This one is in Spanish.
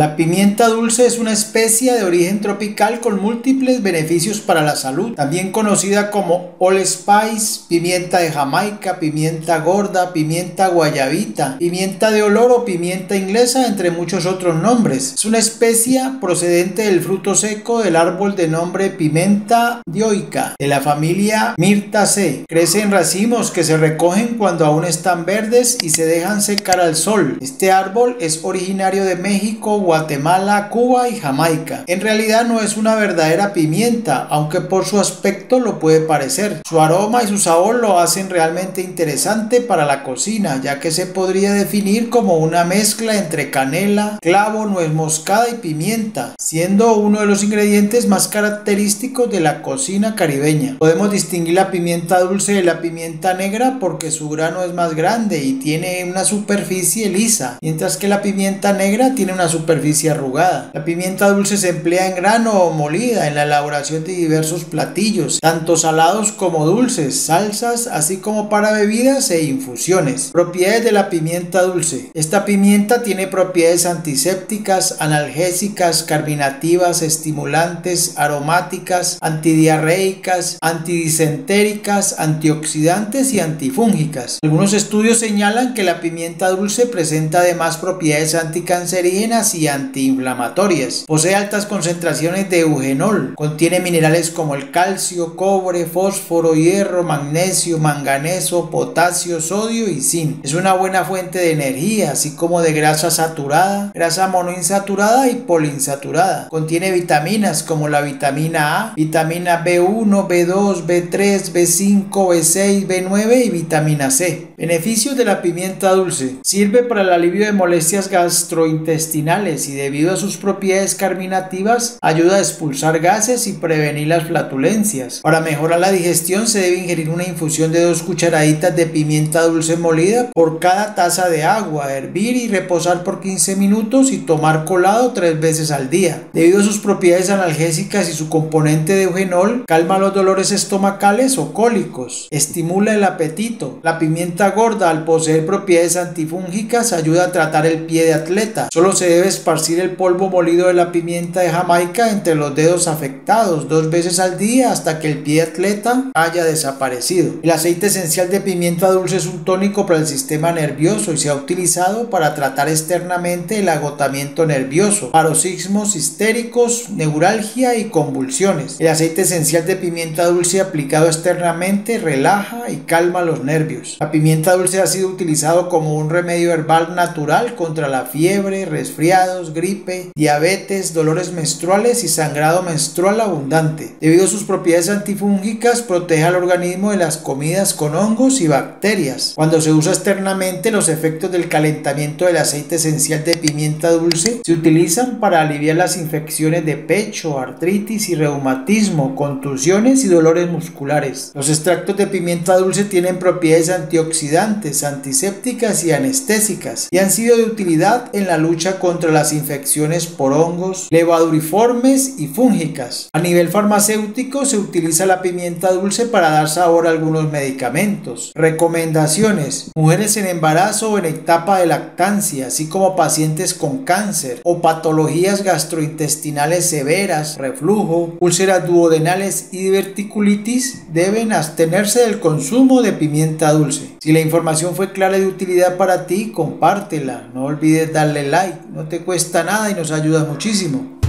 La pimienta dulce es una especie de origen tropical con múltiples beneficios para la salud, también conocida como allspice, pimienta de Jamaica, pimienta gorda, pimienta guayabita, pimienta de olor o pimienta inglesa, entre muchos otros nombres. Es una especie procedente del fruto seco del árbol de nombre pimenta dioica, de la familia Myrtaceae. Crece en racimos que se recogen cuando aún están verdes y se dejan secar al sol. Este árbol es originario de México, Guatemala, Cuba y Jamaica. En realidad no es una verdadera pimienta, aunque por su aspecto lo puede parecer. Su aroma y su sabor lo hacen realmente interesante para la cocina, ya que se podría definir como una mezcla entre canela, clavo, nuez moscada y pimienta, siendo uno de los ingredientes más característicos de la cocina caribeña. Podemos distinguir la pimienta dulce de la pimienta negra porque su grano es más grande y tiene una superficie lisa, mientras que la pimienta negra tiene una superficie arrugada. La pimienta dulce se emplea en grano o molida en la elaboración de diversos platillos, tanto salados como dulces, salsas, así como para bebidas e infusiones. Propiedades de la pimienta dulce. Esta pimienta tiene propiedades antisépticas, analgésicas, carminativas, estimulantes, aromáticas, antidiarreicas, antidisentéricas, antioxidantes y antifúngicas. Algunos estudios señalan que la pimienta dulce presenta además propiedades anticancerígenas y antiinflamatorias. Posee altas concentraciones de eugenol. Contiene minerales como el calcio, cobre, fósforo, hierro, magnesio, manganeso, potasio, sodio y zinc. Es una buena fuente de energía, así como de grasa saturada, grasa monoinsaturada y poliinsaturada. Contiene vitaminas como la vitamina A, vitamina B1, B2, B3, B5, B6, B9 y vitamina C. Beneficios de la pimienta dulce. Sirve para el alivio de molestias gastrointestinales y debido a sus propiedades carminativas ayuda a expulsar gases y prevenir las flatulencias. Para mejorar la digestión se debe ingerir una infusión de dos cucharaditas de pimienta dulce molida por cada taza de agua, hervir y reposar por 15 minutos y tomar colado tres veces al día. Debido a sus propiedades analgésicas y su componente de eugenol, calma los dolores estomacales o cólicos, estimula el apetito. La pimienta gorda al poseer propiedades antifúngicas ayuda a tratar el pie de atleta. Solo se debe esparcir el polvo molido de la pimienta de Jamaica entre los dedos afectados dos veces al día hasta que el pie atleta haya desaparecido. El aceite esencial de pimienta dulce es un tónico para el sistema nervioso y se ha utilizado para tratar externamente el agotamiento nervioso, paroxismos histéricos, neuralgia y convulsiones. El aceite esencial de pimienta dulce aplicado externamente relaja y calma los nervios. La pimienta dulce ha sido utilizado como un remedio herbal natural contra la fiebre, resfriado, gripe, diabetes, dolores menstruales y sangrado menstrual abundante. Debido a sus propiedades antifúngicas, protege al organismo de las comidas con hongos y bacterias. Cuando se usa externamente, los efectos del calentamiento del aceite esencial de pimienta dulce se utilizan para aliviar las infecciones de pecho, artritis y reumatismo, contusiones y dolores musculares. Los extractos de pimienta dulce tienen propiedades antioxidantes, antisépticas y anestésicas y han sido de utilidad en la lucha contra las infecciones por hongos, levaduriformes y fúngicas. A nivel farmacéutico se utiliza la pimienta dulce para dar sabor a algunos medicamentos. Recomendaciones. Mujeres en embarazo o en etapa de lactancia, así como pacientes con cáncer o patologías gastrointestinales severas, reflujo, úlceras duodenales y diverticulitis deben abstenerse del consumo de pimienta dulce. Si la información fue clara y de utilidad para ti, compártela. No olvides darle like, no te cuesta nada y nos ayuda muchísimo.